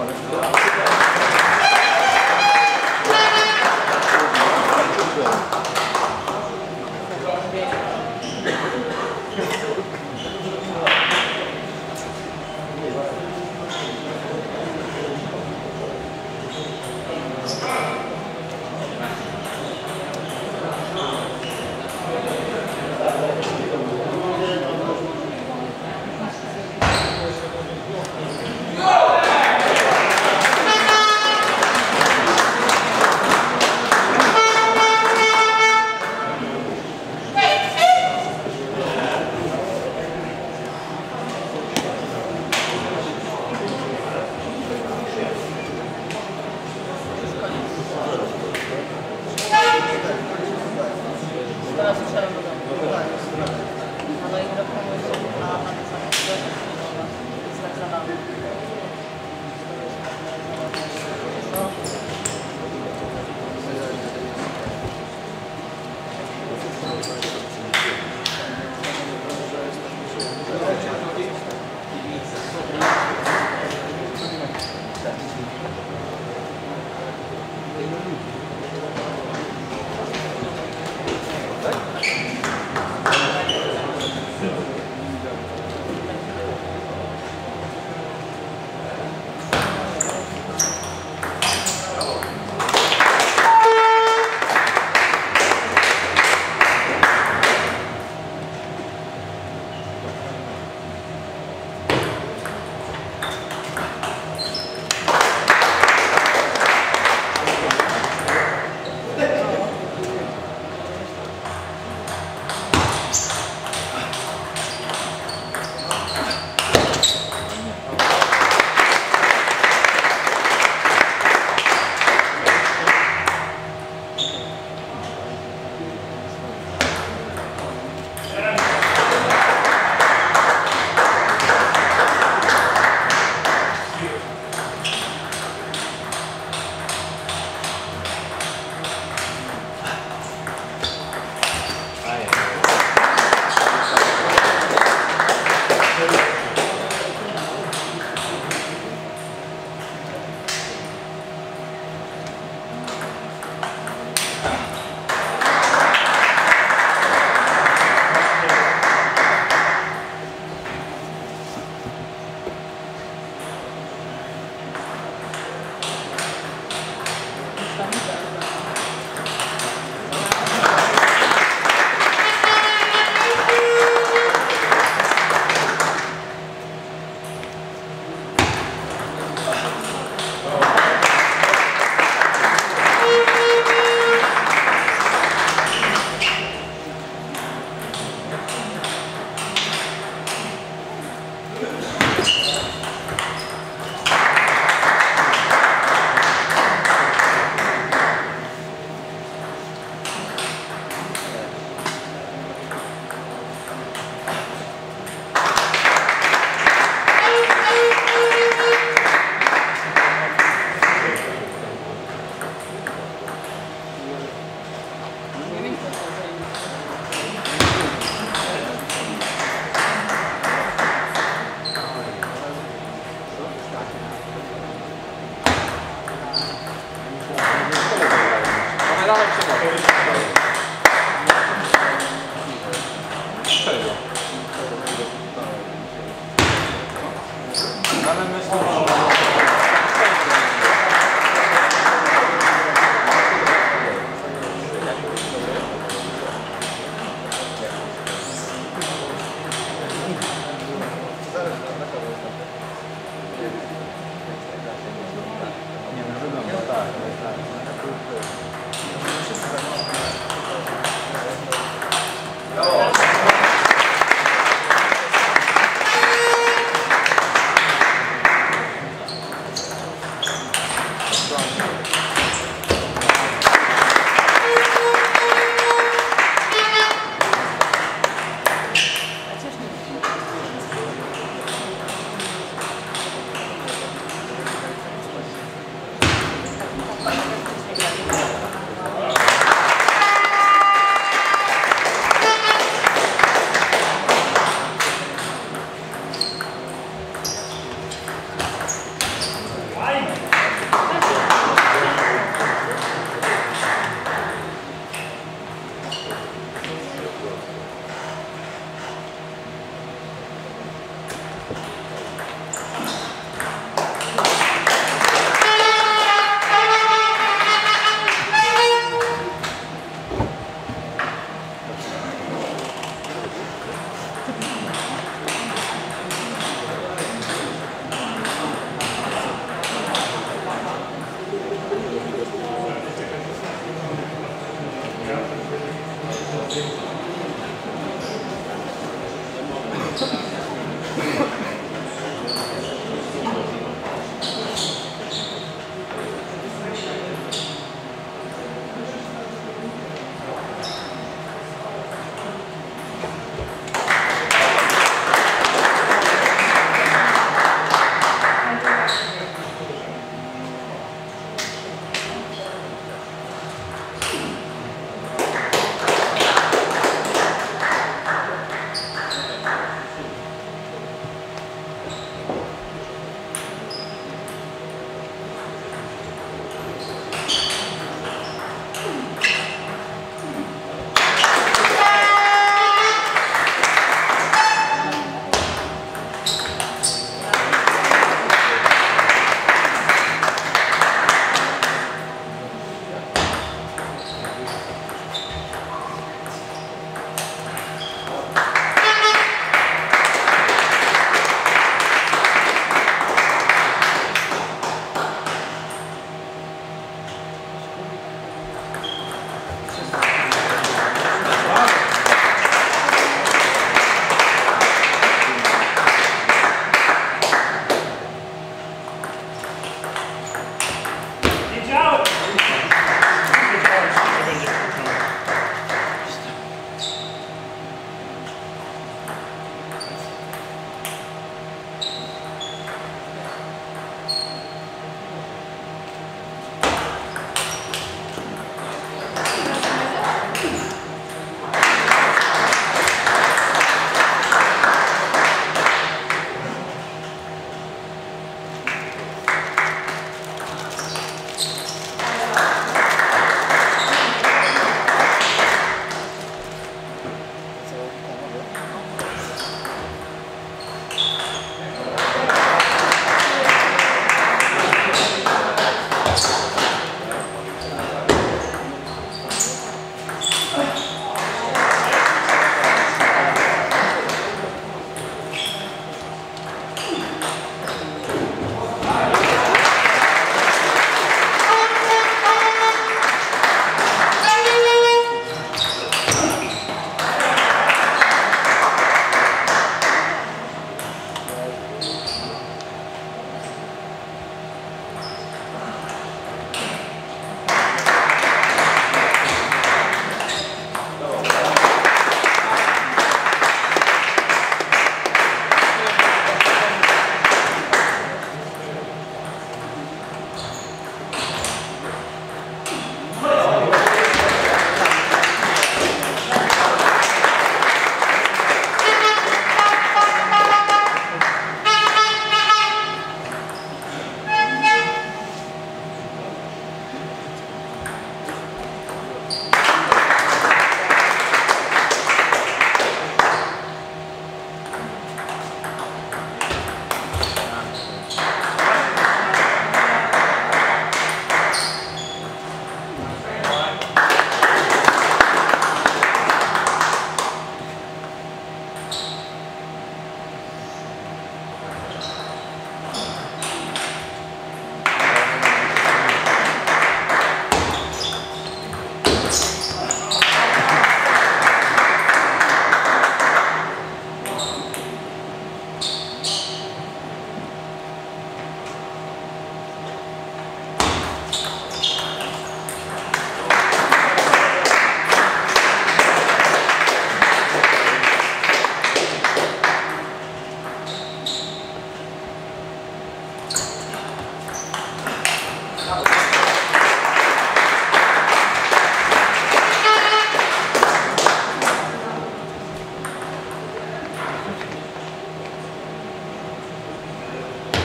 ありがと。いろこの人の方々のご挨拶とかは、お疲れ様。